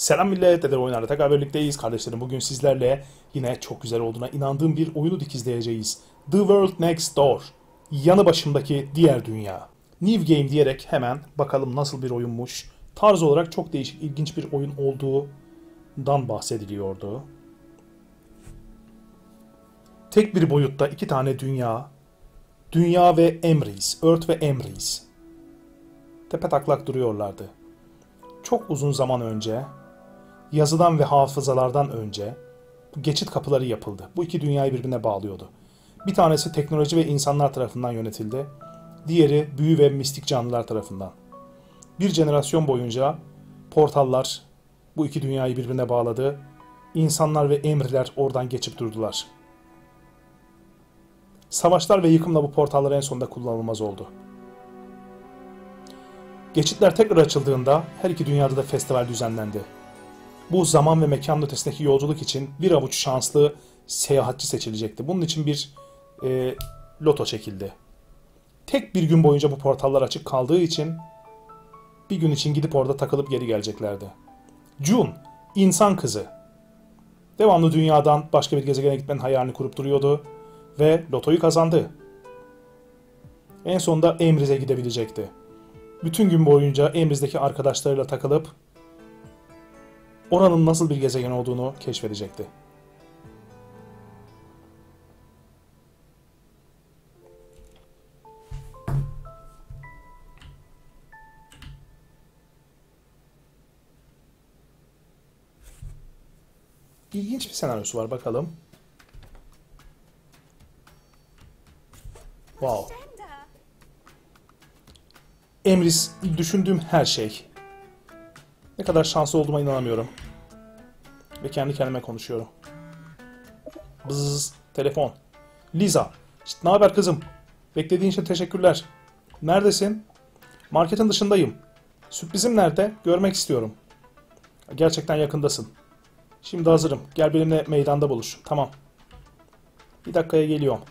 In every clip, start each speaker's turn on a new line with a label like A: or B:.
A: Selam millet, Eder Oyunlar'da tekrar birlikteyiz. Kardeşlerim bugün sizlerle yine çok güzel olduğuna inandığım bir oyunu dikizleyeceğiz. The World Next Door. Yanı başımdaki diğer dünya. New Game diyerek hemen bakalım nasıl bir oyunmuş. Tarz olarak çok değişik, ilginç bir oyun olduğundan bahsediliyordu. Tek bir boyutta iki tane dünya. Dünya ve Emrys, Earth ve Emrys. Tepe taklak duruyorlardı. Çok uzun zaman önce yazıdan ve hafızalardan önce geçit kapıları yapıldı. Bu iki dünyayı birbirine bağlıyordu. Bir tanesi teknoloji ve insanlar tarafından yönetildi. Diğeri büyü ve mistik canlılar tarafından. Bir jenerasyon boyunca portallar bu iki dünyayı birbirine bağladı. İnsanlar ve emriler oradan geçip durdular. Savaşlar ve yıkımla bu portallar en sonunda kullanılmaz oldu. Geçitler tekrar açıldığında her iki dünyada da festival düzenlendi. Bu zaman ve mekanın ötesindeki yolculuk için bir avuç şanslı seyahatçi seçilecekti. Bunun için bir e, loto çekildi. Tek bir gün boyunca bu portallar açık kaldığı için bir gün için gidip orada takılıp geri geleceklerdi. June, insan kızı. Devamlı dünyadan başka bir gezegene gitmenin hayalini kurup duruyordu ve lotoyu kazandı. En sonunda Emriz'e gidebilecekti. Bütün gün boyunca Emriz'deki arkadaşlarıyla takılıp oranın nasıl bir gezegen olduğunu keşfedecekti. İlginç bir senaryosu var bakalım. Wow. Emris düşündüğüm her şey. Ne kadar şanslı olduğuma inanamıyorum. Ve kendi kendime konuşuyorum. Bzzz, telefon. Liza, işte, ne haber kızım? Beklediğin için teşekkürler. Neredesin? Marketin dışındayım. Sürprizim nerede? Görmek istiyorum. Gerçekten yakındasın. Şimdi hazırım. Gel benimle meydanda buluş. Tamam. Bir dakikaya geliyorum.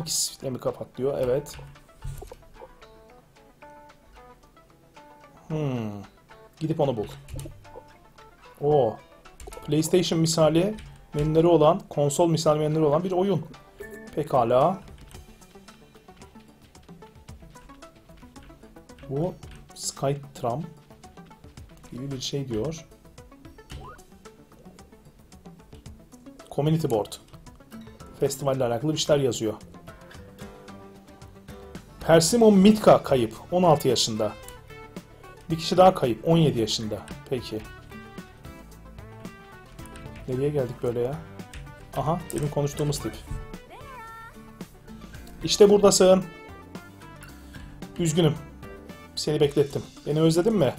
A: X sistemi kapat diyor. Evet. Hmm. Gidip onu bul. O. PlayStation misali menüleri olan, konsol misali menüleri olan bir oyun. Pekala. Bu Skytram gibi bir şey diyor. Community Board. Festivalle alakalı bir şeyler yazıyor. Persimon Mitka kayıp. 16 yaşında. Bir kişi daha kayıp. 17 yaşında. Peki. Nereye geldik böyle ya? Aha, demin konuştuğumuz tip. İşte buradasın. Üzgünüm. Seni beklettim. Beni özledin mi?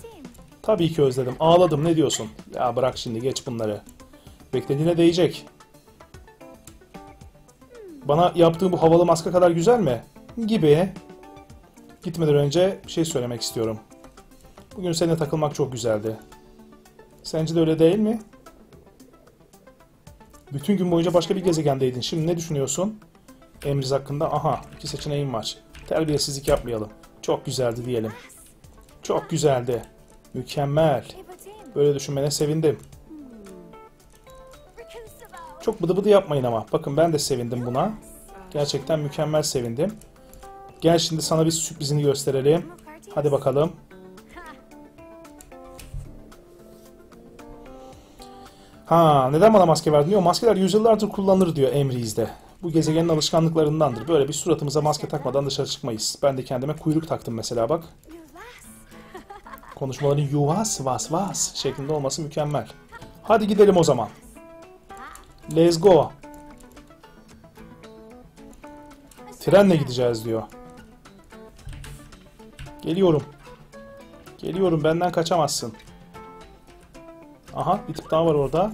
A: Tabii ki özledim. Ağladım. Ne diyorsun? Ya bırak şimdi geç bunları. Beklediğine değecek. Bana yaptığın bu havalı maske kadar güzel mi? Gibi. Gitmeden önce bir şey söylemek istiyorum. Bugün seninle takılmak çok güzeldi. Sence de öyle değil mi? Bütün gün boyunca başka bir gezegendeydin. Şimdi ne düşünüyorsun? Emriz hakkında aha iki seçeneğim var. Terbiyesizlik yapmayalım. Çok güzeldi diyelim. Çok güzeldi. Mükemmel. Böyle düşünmene sevindim. Çok bıdı bıdı yapmayın ama. Bakın ben de sevindim buna. Gerçekten mükemmel sevindim. Gel şimdi sana bir sürprizini gösterelim. Hadi bakalım. Ha, neden bana maske verdin diyor. Maskeler yüzyıllardır kullanılır diyor Emriz'de. Bu gezegenin alışkanlıklarındandır. Böyle bir suratımıza maske takmadan dışarı çıkmayız. Ben de kendime kuyruk taktım mesela bak. Konuşmaların yuvas vas vas şeklinde olması mükemmel. Hadi gidelim o zaman. Let's go. Trenle gideceğiz diyor. Geliyorum. Geliyorum benden kaçamazsın. Aha bir tip daha var orada.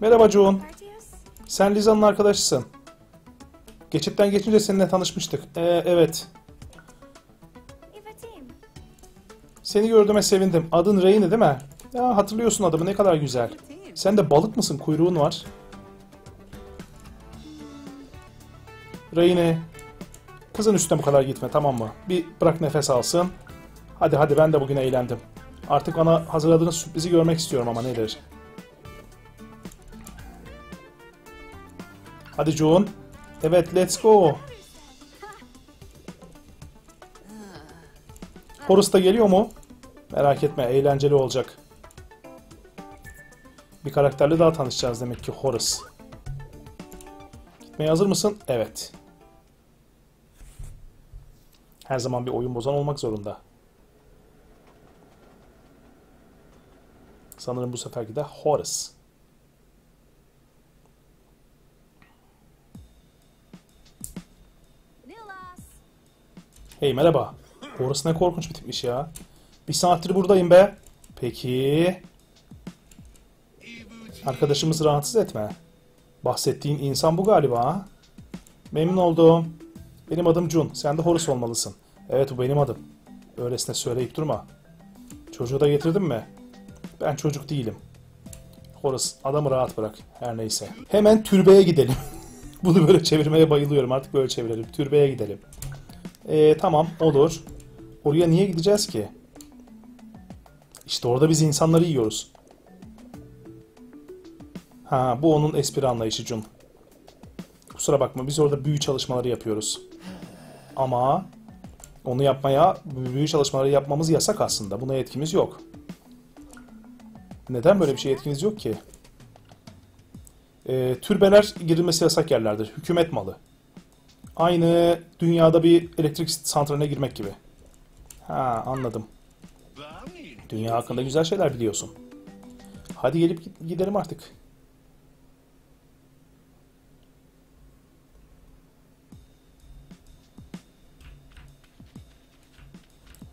A: Merhaba John. Sen Liza'nın arkadaşısın. Geçitten geçince seninle tanışmıştık. Ee, evet. Seni gördüğüme sevindim. Adın Reyni değil mi? Ya hatırlıyorsun adımı ne kadar güzel. Sen de balık mısın? Kuyruğun var. Reyni. Kızın üstüne bu kadar gitme tamam mı? Bir bırak nefes alsın. Hadi hadi ben de bugün eğlendim. Artık bana hazırladığınız sürprizi görmek istiyorum ama nedir? Hadi June. Evet let's go. Horus da geliyor mu? Merak etme eğlenceli olacak. Bir karakterle daha tanışacağız demek ki Horus. Gitmeye hazır mısın? Evet. Her zaman bir oyun bozan olmak zorunda. Sanırım bu seferki de Horus. Hey merhaba. Horus ne korkunç bir tipmiş ya. Bir saattir buradayım be. Peki. Arkadaşımızı rahatsız etme. Bahsettiğin insan bu galiba? Memnun oldum. Benim adım Jun. Sen de Horus olmalısın. Evet bu benim adım. Öylesine söyleyip durma. Çocuğu da getirdin mi? Ben çocuk değilim. Horus adamı rahat bırak. Her neyse. Hemen türbeye gidelim. Bunu böyle çevirmeye bayılıyorum. Artık böyle çevirelim. Türbeye gidelim. Ee, tamam olur. Oraya niye gideceğiz ki? İşte orada biz insanları yiyoruz. Ha bu onun espri anlayışı Jun. Kusura bakma biz orada büyü çalışmaları yapıyoruz. Ama onu yapmaya, büyü çalışmaları yapmamız yasak aslında. Buna yetkimiz yok. Neden böyle bir şey yetkiniz yok ki? Ee, türbeler girilmesi yasak yerlerdir. Hükümet malı. Aynı dünyada bir elektrik santraline girmek gibi. Ha anladım. Dünya hakkında güzel şeyler biliyorsun. Hadi gelip gidelim artık.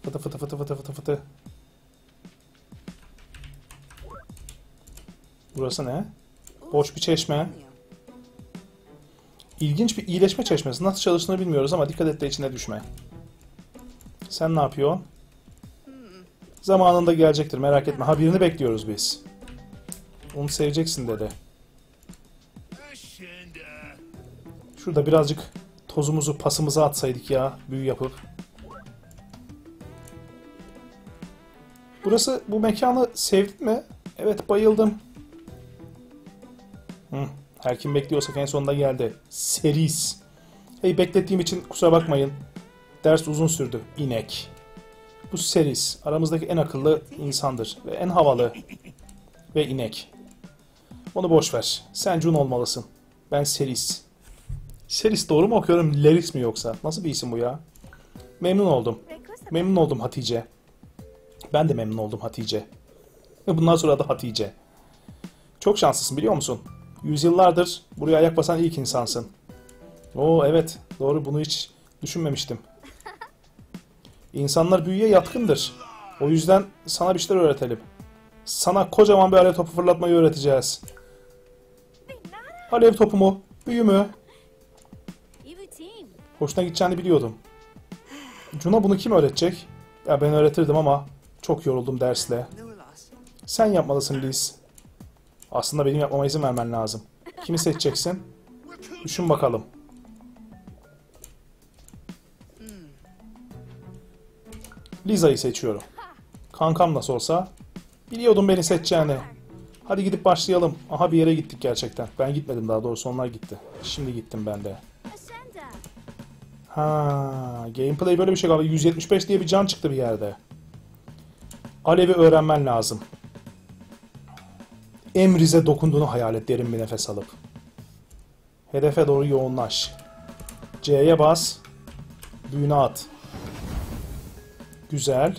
A: Fıtı fıtı fıtı fıtı fıtı fıtı. Burası ne? Boş bir çeşme. İlginç bir iyileşme çeşmesi. Nasıl çalıştığını bilmiyoruz ama dikkat et de içine düşme. Sen ne yapıyorsun? Zamanında gelecektir merak etme. Haberini bekliyoruz biz. Onu seveceksin dedi. Şurada birazcık tozumuzu pasımıza atsaydık ya büyü yapıp. Burası bu mekanı sevdin mi? Evet bayıldım. Her kim bekliyorsak en sonunda geldi. Seris. Hey beklettiğim için kusura bakmayın. Ders uzun sürdü. İnek. Bu Seris aramızdaki en akıllı insandır ve en havalı ve inek. Onu boş ver. Sen Jun olmalısın. Ben Seris. Seris doğru mu okuyorum? Leris mi yoksa? Nasıl bir isim bu ya? Memnun oldum. Memnun oldum Hatice. Ben de memnun oldum Hatice. Ve bundan sonra da Hatice. Çok şanslısın biliyor musun? Yüzyıllardır buraya ayak basan ilk insansın. Oo evet doğru bunu hiç düşünmemiştim. İnsanlar büyüye yatkındır. O yüzden sana bir şeyler öğretelim. Sana kocaman bir alev topu fırlatmayı öğreteceğiz. Alev topu mu? Büyü mü? Hoşuna gideceğini biliyordum. Cuna bunu kim öğretecek? Ya ben öğretirdim ama çok yoruldum dersle. Sen yapmalısın Liz. Aslında benim yapmama izin vermen lazım. Kimi seçeceksin? Düşün bakalım. Liza'yı seçiyorum. Kankam nasıl olsa biliyordum beni seçeceğini. Hadi gidip başlayalım. Aha bir yere gittik gerçekten. Ben gitmedim daha doğrusu onlar gitti. Şimdi gittim ben de. Ha, gameplay böyle bir şey galiba. 175 diye bir can çıktı bir yerde. Alev'i öğrenmen lazım. Emrize dokunduğunu hayal et derin bir nefes alıp. Hedefe doğru yoğunlaş. C'ye bas. Büyüne at. Güzel.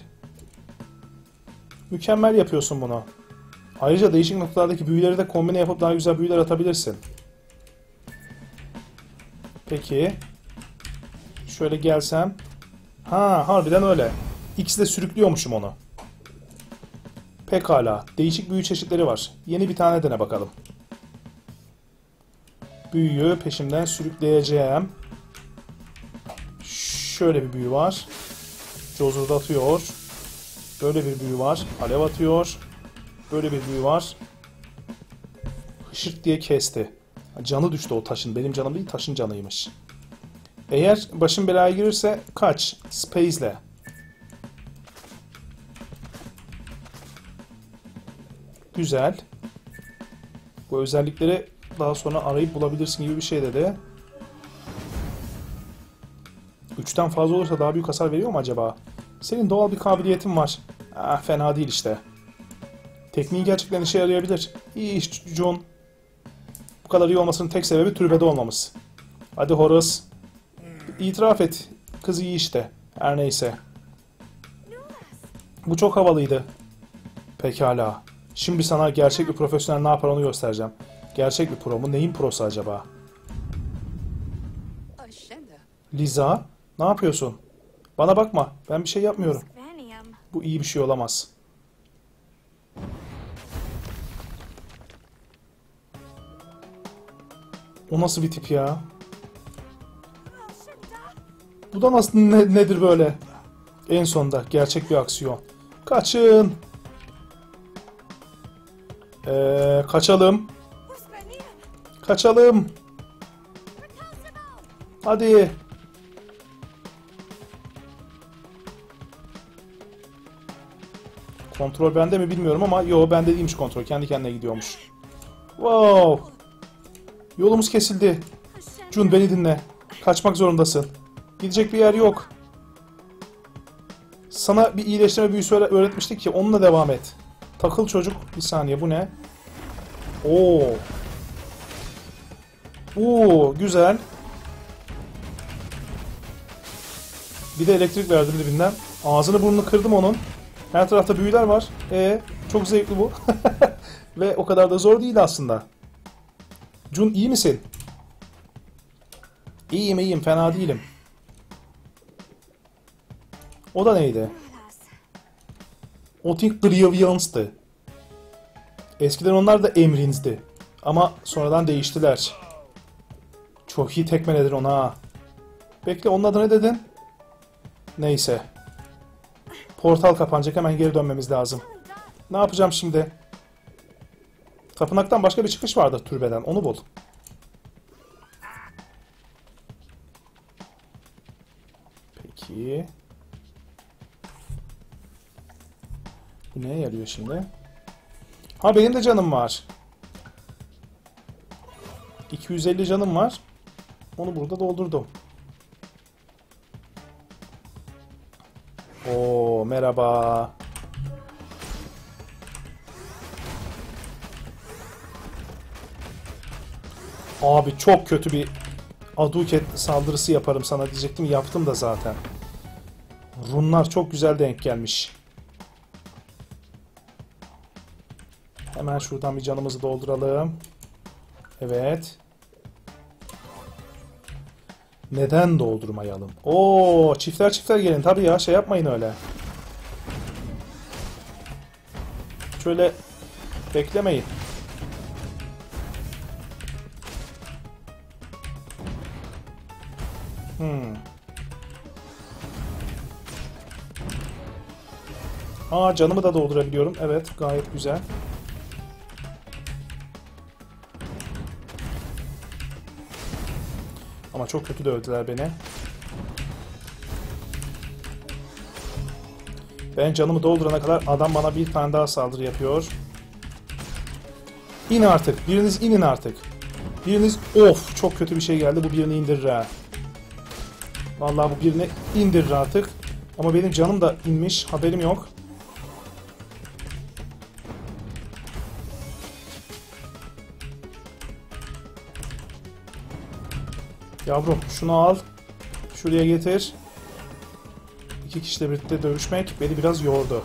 A: Mükemmel yapıyorsun bunu. Ayrıca değişik noktalardaki büyüleri de kombine yapıp daha güzel büyüler atabilirsin. Peki. Şöyle gelsem. Ha harbiden öyle. İkisi de sürüklüyormuşum onu. Pekala. Değişik büyü çeşitleri var. Yeni bir tane dene bakalım. Büyüyü peşimden sürükleyeceğim. Şöyle bir büyü var. Cozurdatıyor. Böyle bir büyü var. Alev atıyor. Böyle bir büyü var. Hışırt diye kesti. Canı düştü o taşın. Benim canım değil taşın canıymış. Eğer başın belaya girirse kaç. Space'le. Güzel. Bu özellikleri daha sonra arayıp bulabilirsin gibi bir şey dedi. 3'ten fazla olursa daha büyük hasar veriyor mu acaba? Senin doğal bir kabiliyetin var. Ah, fena değil işte. Tekniği gerçekten işe yarayabilir. İyi iş John. Bu kadar iyi olmasının tek sebebi türbede olmamız. Hadi Horace. İtiraf et. Kız iyi işte. Her neyse. Bu çok havalıydı. Pekala. Şimdi sana gerçek bir profesyonel ne yapar onu göstereceğim. Gerçek bir pro mu? Neyin prosu acaba? Liza, ne yapıyorsun? Bana bakma. Ben bir şey yapmıyorum. Bu iyi bir şey olamaz. O nasıl bir tip ya? Bu da nasıl ne- nedir böyle? En sonda gerçek bir aksiyon. Kaçın. Ee, kaçalım. Kaçalım. Hadi. Kontrol bende mi bilmiyorum ama yo bende değilmiş kontrol. Kendi kendine gidiyormuş. Wow. Yolumuz kesildi. Jun beni dinle. Kaçmak zorundasın. Gidecek bir yer yok. Sana bir iyileştirme büyüsü öğre- öğretmiştik ki onunla devam et. Takıl çocuk. Bir saniye bu ne? Oo. Oo güzel. Bir de elektrik verdim dibinden. Ağzını burnunu kırdım onun. Her tarafta büyüler var. E çok zevkli bu. Ve o kadar da zor değil aslında. Jun iyi misin? İyiyim iyiyim fena değilim. O da neydi? O Think Brilliance'dı. Eskiden onlar da Emrins'di. Ama sonradan değiştiler. Çok iyi tekmeledin ona. ha. Bekle onun adı ne dedin? Neyse. Portal kapanacak hemen geri dönmemiz lazım. Ne yapacağım şimdi? Tapınaktan başka bir çıkış vardı türbeden. Onu bul. Peki. Bu neye yarıyor şimdi? Ha benim de canım var. 250 canım var. Onu burada doldurdum. Oo merhaba. Abi çok kötü bir Aduket saldırısı yaparım sana diyecektim. Yaptım da zaten. Runlar çok güzel denk gelmiş. Hemen şuradan bir canımızı dolduralım. Evet. Neden doldurmayalım? Oo, çiftler çiftler gelin. Tabii ya şey yapmayın öyle. Şöyle beklemeyin. Hmm. Aa canımı da doldurabiliyorum. Evet gayet güzel. Ama çok kötü dövdüler beni. Ben canımı doldurana kadar adam bana bir tane daha saldırı yapıyor. İn artık. Biriniz inin artık. Biriniz of çok kötü bir şey geldi. Bu birini indirir ha. Vallahi bu birini indirir artık. Ama benim canım da inmiş. Haberim yok. Yavrum şunu al. Şuraya getir. İki kişiyle birlikte dövüşmek beni biraz yordu.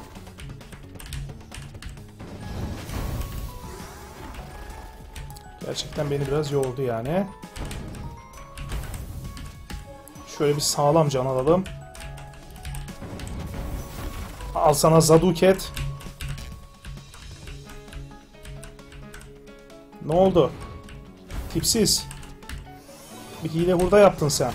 A: Gerçekten beni biraz yordu yani. Şöyle bir sağlam can alalım. Al sana Zaduket. Ne oldu? Tipsiz. Bir hile hurda yaptın sen.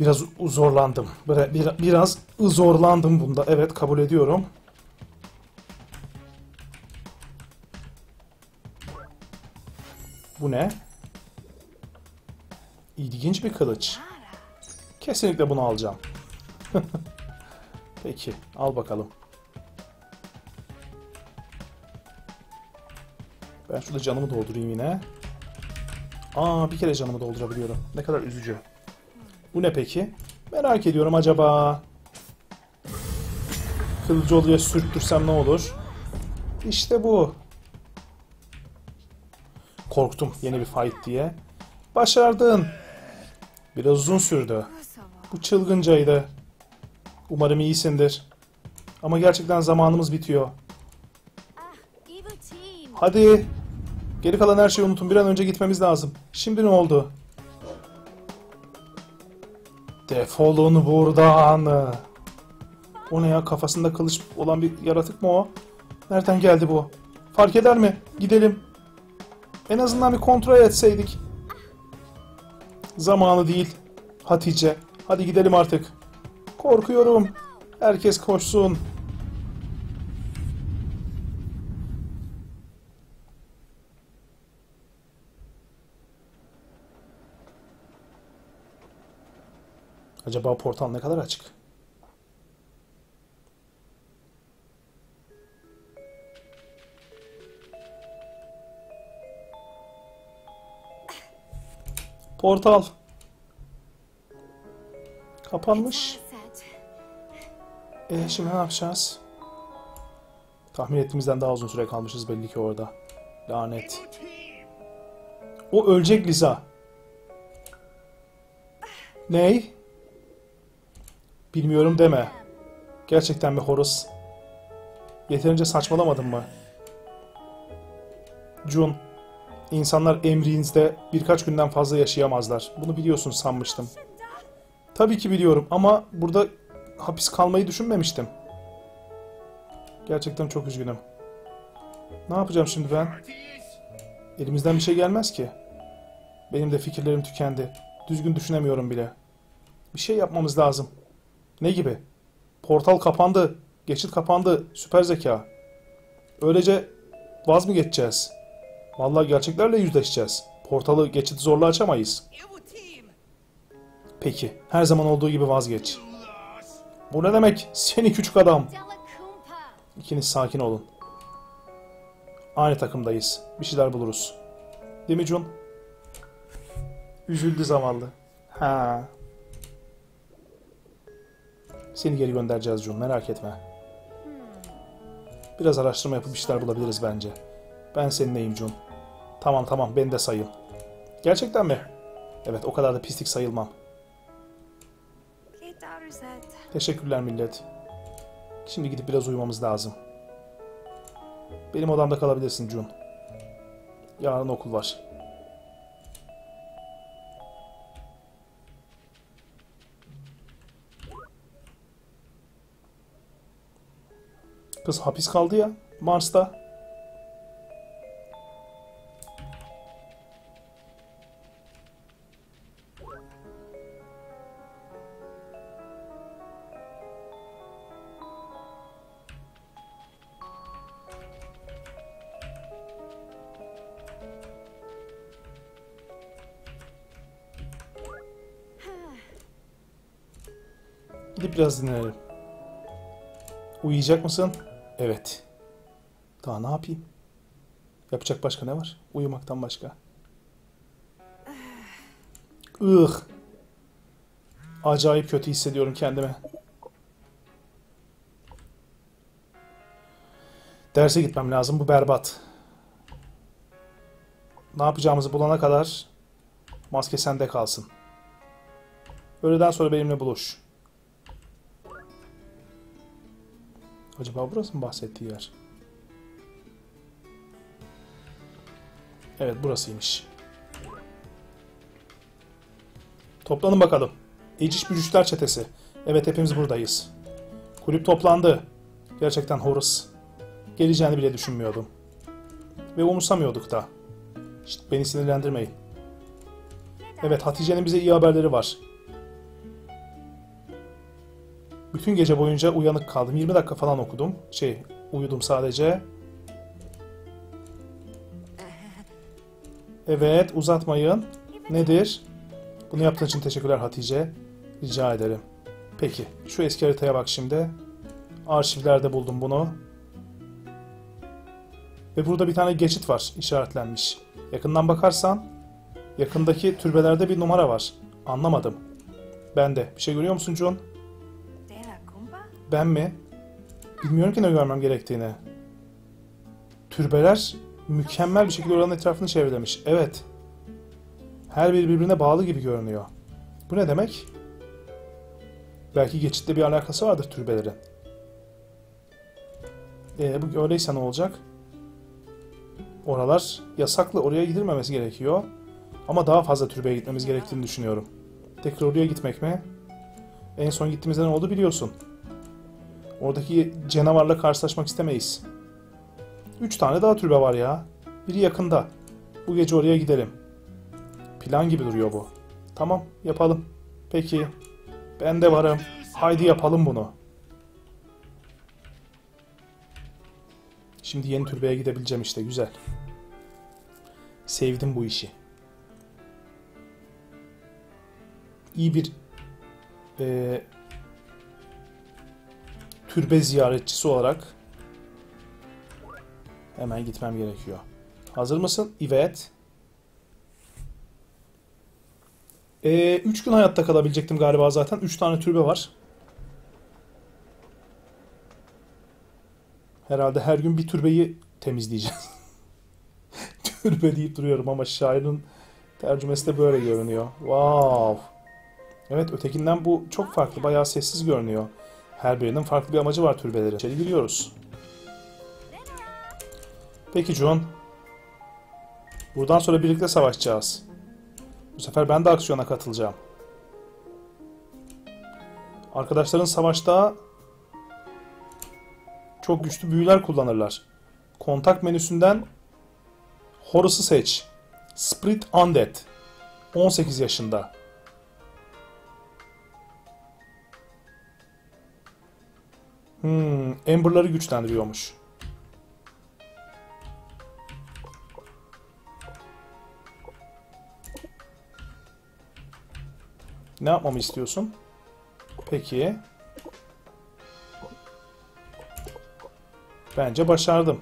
A: Biraz zorlandım. Bir- bir- Biraz zorlandım bunda. Evet kabul ediyorum. Bu ne? İlginç bir kılıç. Kesinlikle bunu alacağım. Peki, al bakalım. Ben şurada canımı doldurayım yine. Aa bir kere canımı doldurabiliyorum. Ne kadar üzücü. Bu ne peki? Merak ediyorum acaba. Kılıcı oluyor sürttürsem ne olur? İşte bu. Korktum yeni bir fight diye. Başardın. Biraz uzun sürdü. Bu çılgıncaydı. Umarım iyisindir. Ama gerçekten zamanımız bitiyor.
B: Ah.
A: Hadi. Geri kalan her şeyi unutun. Bir an önce gitmemiz lazım. Şimdi ne oldu? Defolun buradan. O ne ya? Kafasında kılıç olan bir yaratık mı o? Nereden geldi bu? Fark eder mi? Gidelim. En azından bir kontrol etseydik. Zamanı değil. Hatice. Hadi gidelim artık. Korkuyorum. Herkes koşsun. Acaba portal ne kadar açık? Portal. Kapanmış. E şimdi ne yapacağız? Tahmin ettiğimizden daha uzun süre kalmışız belli ki orada. Lanet. O ölecek Liza. Ney? Bilmiyorum deme. Gerçekten mi Horus? Yeterince saçmalamadın mı? Jun, insanlar emrinizde birkaç günden fazla yaşayamazlar. Bunu biliyorsun sanmıştım. Tabii ki biliyorum ama burada hapis kalmayı düşünmemiştim. Gerçekten çok üzgünüm. Ne yapacağım şimdi ben? Elimizden bir şey gelmez ki. Benim de fikirlerim tükendi. Düzgün düşünemiyorum bile. Bir şey yapmamız lazım. Ne gibi? Portal kapandı. Geçit kapandı. Süper zeka. Öylece vaz mı geçeceğiz? Vallahi gerçeklerle yüzleşeceğiz. Portalı geçit zorla açamayız. Peki. Her zaman olduğu gibi vazgeç. Bu ne demek? Seni küçük adam. İkiniz sakin olun. Aynı takımdayız. Bir şeyler buluruz. Değil mi Jun? Üzüldü zavallı. Ha. Seni geri göndereceğiz Jun. Merak etme. Biraz araştırma yapıp bir şeyler bulabiliriz bence. Ben seninleyim Jun. Tamam tamam beni de sayın. Gerçekten mi? Evet o kadar da pislik sayılmam. Teşekkürler millet. Şimdi gidip biraz uyumamız lazım. Benim odamda kalabilirsin Jun. Yarın okul var. Kız hapis kaldı ya Mars'ta. Gidip biraz dinlenelim. Uyuyacak mısın? Evet. Daha ne yapayım? Yapacak başka ne var? Uyumaktan başka. Ih. Acayip kötü hissediyorum kendimi. Derse gitmem lazım. Bu berbat. Ne yapacağımızı bulana kadar maske sende kalsın. Öğleden sonra benimle buluş. Acaba burası mı bahsettiği yer? Evet burasıymış. Toplanın bakalım. Eciş Bücüşler Çetesi. Evet hepimiz buradayız. Kulüp toplandı. Gerçekten Horus. Geleceğini bile düşünmüyordum. Ve umursamıyorduk da. Şşt, beni sinirlendirmeyin. Evet Hatice'nin bize iyi haberleri var. Bütün gece boyunca uyanık kaldım. 20 dakika falan okudum. Şey, uyudum sadece. Evet, uzatmayın. Nedir? Bunu yaptığın için teşekkürler Hatice. Rica ederim. Peki, şu eski haritaya bak şimdi. Arşivlerde buldum bunu. Ve burada bir tane geçit var işaretlenmiş. Yakından bakarsan yakındaki türbelerde bir numara var. Anlamadım. Ben de. Bir şey görüyor musun John? Ben mi? Bilmiyorum ki ne görmem gerektiğini. Türbeler mükemmel bir şekilde oranın etrafını çevrelemiş. Evet. Her biri birbirine bağlı gibi görünüyor. Bu ne demek? Belki geçitle bir alakası vardır türbelerin. E bu öyleyse ne olacak? Oralar yasaklı. Oraya gidilmemesi gerekiyor. Ama daha fazla türbeye gitmemiz gerektiğini düşünüyorum. Tekrar oraya gitmek mi? En son gittiğimizde ne oldu biliyorsun. Oradaki canavarla karşılaşmak istemeyiz. Üç tane daha türbe var ya. Biri yakında. Bu gece oraya gidelim. Plan gibi duruyor bu. Tamam yapalım. Peki. Ben de varım. Haydi yapalım bunu. Şimdi yeni türbeye gidebileceğim işte. Güzel. Sevdim bu işi. İyi bir eee türbe ziyaretçisi olarak hemen gitmem gerekiyor. Hazır mısın? Evet. Ee, üç gün hayatta kalabilecektim galiba zaten. Üç tane türbe var. Herhalde her gün bir türbeyi temizleyeceğiz. Türbe deyip duruyorum ama şairin tercümesi de böyle görünüyor. Wow. Evet ötekinden bu çok farklı. Bayağı sessiz görünüyor. Her birinin farklı bir amacı var türbelerin. İçeri giriyoruz. Peki John. Buradan sonra birlikte savaşacağız. Bu sefer ben de aksiyona katılacağım. Arkadaşların savaşta çok güçlü büyüler kullanırlar. Kontak menüsünden Horus'u seç. Sprit Undead. 18 yaşında. Hmm, Amber'ları güçlendiriyormuş. Ne yapmamı istiyorsun? Peki. Bence başardım.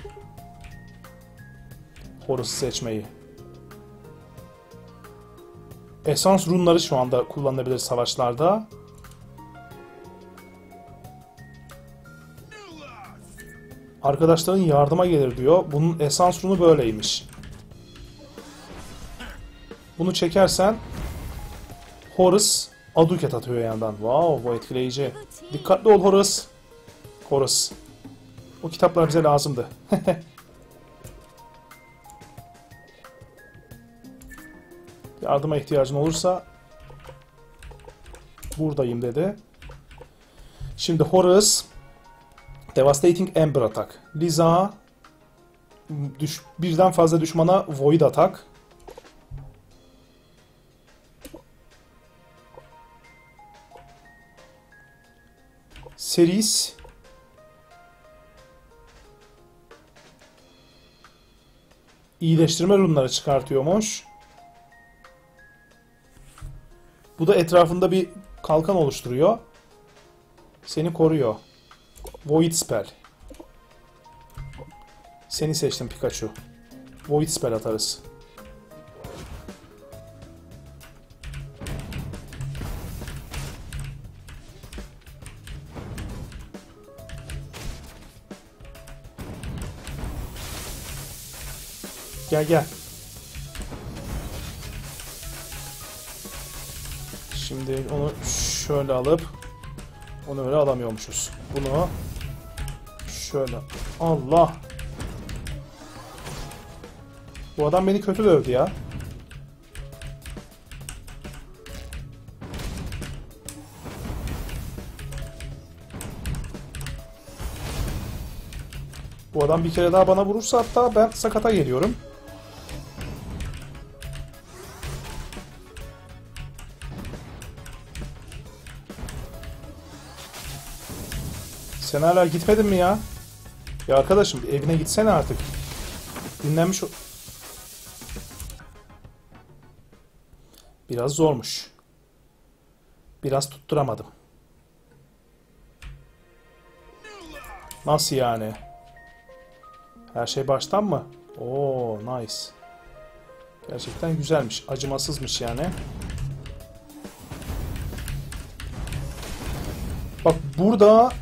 A: Horus'u seçmeyi. Esans runları şu anda kullanılabilir savaşlarda. Arkadaşların yardıma gelir diyor. Bunun esans runu böyleymiş. Bunu çekersen Horus Aduket atıyor yandan. Wow bu etkileyici. Dikkatli ol Horus. Horus. O kitaplar bize lazımdı. Yardıma ihtiyacın olursa buradayım dedi. Şimdi Horus Devastating Ember Attack. Liza düş, birden fazla düşmana Void Attack. Series iyileştirme runları çıkartıyormuş. Bu da etrafında bir kalkan oluşturuyor. Seni koruyor. Void Spell. Seni seçtim Pikachu. Void Spell atarız. Gel gel. Şimdi onu şöyle alıp onu öyle alamıyormuşuz. Bunu şöyle. Allah. Bu adam beni kötü dövdü ya. Bu adam bir kere daha bana vurursa hatta ben sakata geliyorum. Sen hala gitmedin mi ya? Ya arkadaşım evine gitsene artık. Dinlenmiş o... Biraz zormuş. Biraz tutturamadım. Nasıl yani? Her şey baştan mı? Oo, nice. Gerçekten güzelmiş. Acımasızmış yani. Bak burada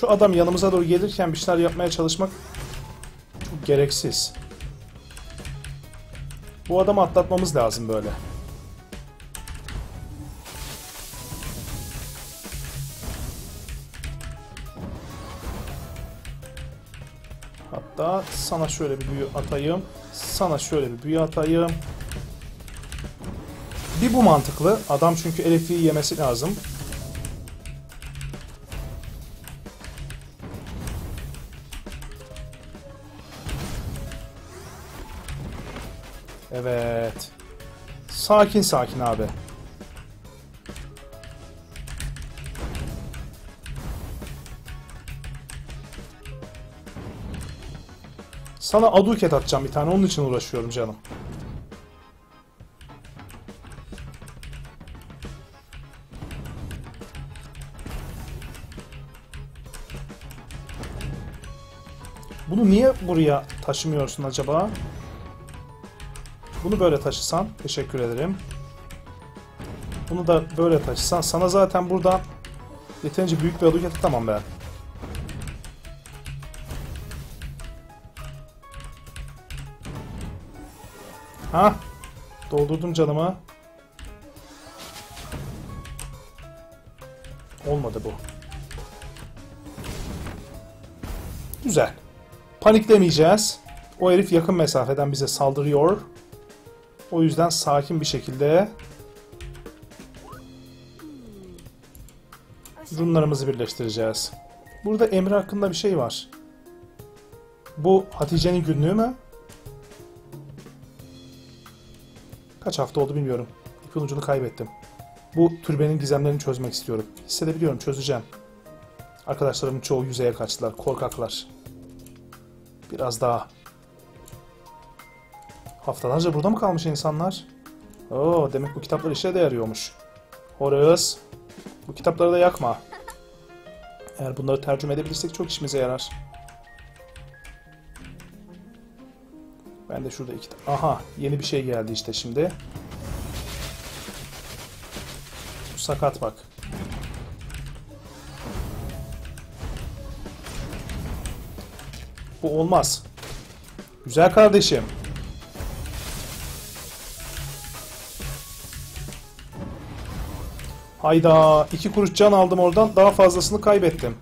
A: şu adam yanımıza doğru gelirken bir şeyler yapmaya çalışmak çok gereksiz. Bu adamı atlatmamız lazım böyle. Hatta sana şöyle bir büyü atayım. Sana şöyle bir büyü atayım. Bir bu mantıklı. Adam çünkü elektriği yemesi lazım. Sakin sakin abi. Sana aduket atacağım bir tane. Onun için uğraşıyorum canım. Bunu niye buraya taşımıyorsun acaba? Bunu böyle taşısan. Teşekkür ederim. Bunu da böyle taşısan. Sana zaten buradan yeterince büyük bir aduket atamam ben. Ha? Doldurdum canımı. Olmadı bu. Güzel. Paniklemeyeceğiz. O herif yakın mesafeden bize saldırıyor. O yüzden sakin bir şekilde runlarımızı birleştireceğiz. Burada Emre hakkında bir şey var. Bu Hatice'nin günlüğü mü? Kaç hafta oldu bilmiyorum. İpin ucunu kaybettim. Bu türbenin gizemlerini çözmek istiyorum. Hissedebiliyorum, çözeceğim. Arkadaşlarımın çoğu yüzeye kaçtılar, korkaklar. Biraz daha. Haftalarca burada mı kalmış insanlar? Oo, demek bu kitaplar işe de yarıyormuş. Horus, bu kitapları da yakma. Eğer bunları tercüme edebilirsek çok işimize yarar. Ben de şurada iki... Aha yeni bir şey geldi işte şimdi. Bu sakat bak. Bu olmaz. Güzel kardeşim. Hayda iki kuruş can aldım oradan daha fazlasını kaybettim.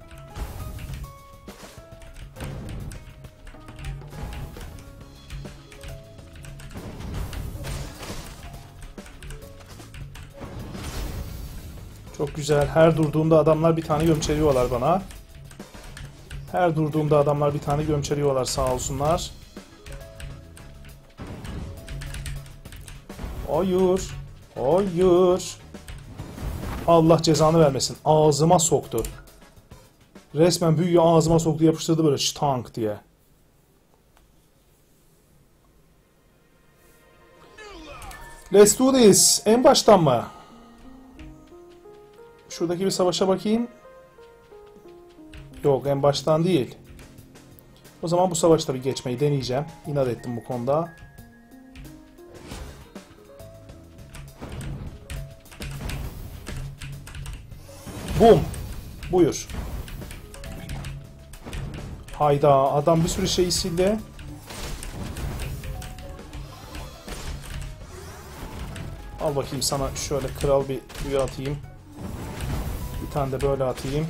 A: Çok güzel. Her durduğumda adamlar bir tane gömçeliyorlar bana. Her durduğumda adamlar bir tane gömçeliyorlar sağ olsunlar. Hayır. Hayır. Allah cezanı vermesin. Ağzıma soktu. Resmen büyüğü ağzıma soktu yapıştırdı böyle ştank diye. Let's do this. En baştan mı? Şuradaki bir savaşa bakayım. Yok en baştan değil. O zaman bu savaşta bir geçmeyi deneyeceğim. İnat ettim bu konuda. Bum. Buyur. Hayda adam bir sürü şeyi sildi. Al bakayım sana şöyle kral bir büyü atayım. Bir tane de böyle atayım.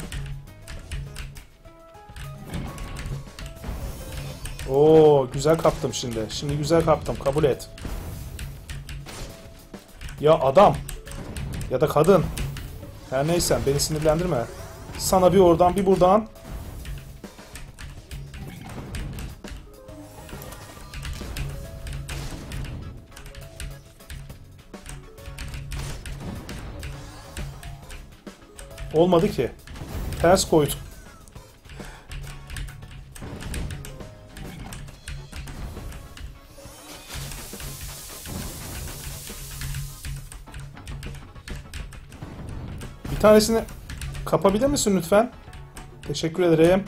A: Oo güzel kaptım şimdi. Şimdi güzel kaptım. Kabul et. Ya adam. Ya da kadın. Her neyse beni sinirlendirme. Sana bir oradan bir buradan. Olmadı ki. Ters koydum. Bir tanesini kapabilir misin lütfen? Teşekkür ederim.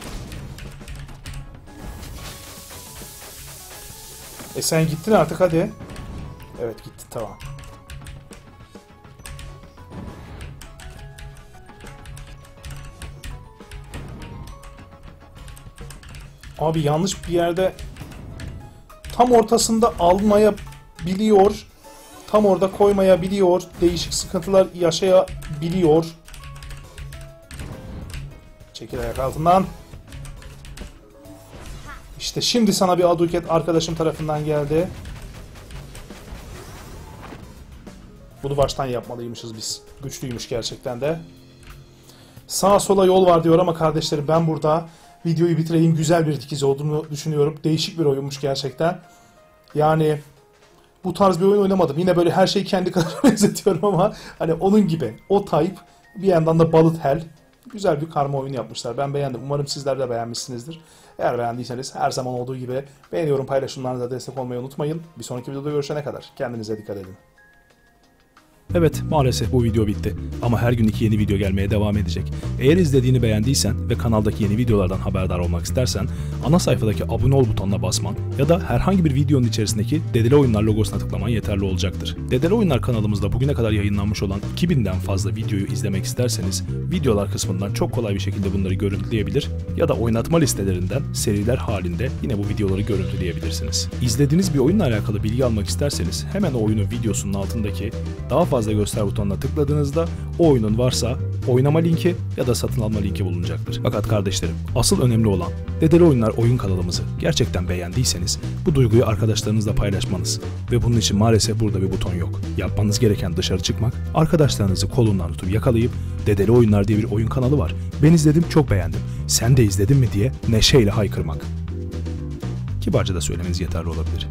C: E sen gittin artık hadi. Evet gitti tamam. Abi yanlış bir yerde tam ortasında almayabiliyor. Tam orada koymayabiliyor. Değişik sıkıntılar yaşayabiliyor. Çekil ayak altından. İşte şimdi sana bir aduket arkadaşım tarafından geldi. Bunu baştan yapmalıymışız biz. Güçlüymüş gerçekten de. Sağa sola yol var diyor ama kardeşlerim ben burada videoyu bitireyim. Güzel bir dikiz olduğunu düşünüyorum. Değişik bir oyunmuş gerçekten. Yani bu tarz bir oyun oynamadım. Yine böyle her şeyi kendi kadar benzetiyorum ama hani onun gibi. O type bir yandan da Bullet Hell. Güzel bir karma oyun yapmışlar. Ben beğendim. Umarım sizler de beğenmişsinizdir. Eğer beğendiyseniz her zaman olduğu gibi beğeniyorum paylaşımlarınıza destek olmayı unutmayın. Bir sonraki videoda görüşene kadar kendinize dikkat edin.
A: Evet maalesef bu video bitti ama her gün iki yeni video gelmeye devam edecek. Eğer izlediğini beğendiysen ve kanaldaki yeni videolardan haberdar olmak istersen ana sayfadaki abone ol butonuna basman ya da herhangi bir videonun içerisindeki Dedele Oyunlar logosuna tıklaman yeterli olacaktır. Dedele Oyunlar kanalımızda bugüne kadar yayınlanmış olan 2000'den fazla videoyu izlemek isterseniz videolar kısmından çok kolay bir şekilde bunları görüntüleyebilir ya da oynatma listelerinden seriler halinde yine bu videoları görüntüleyebilirsiniz. İzlediğiniz bir oyunla alakalı bilgi almak isterseniz hemen o oyunun videosunun altındaki daha fazla göster butonuna tıkladığınızda o oyunun varsa oynama linki ya da satın alma linki bulunacaktır. Fakat kardeşlerim asıl önemli olan Dedeli Oyunlar oyun kanalımızı gerçekten beğendiyseniz bu duyguyu arkadaşlarınızla paylaşmanız ve bunun için maalesef burada bir buton yok. Yapmanız gereken dışarı çıkmak, arkadaşlarınızı kolundan tutup yakalayıp Dedeli Oyunlar diye bir oyun kanalı var. Ben izledim çok beğendim. Sen de izledin mi diye neşeyle haykırmak. Kibarca da söylemeniz yeterli olabilir.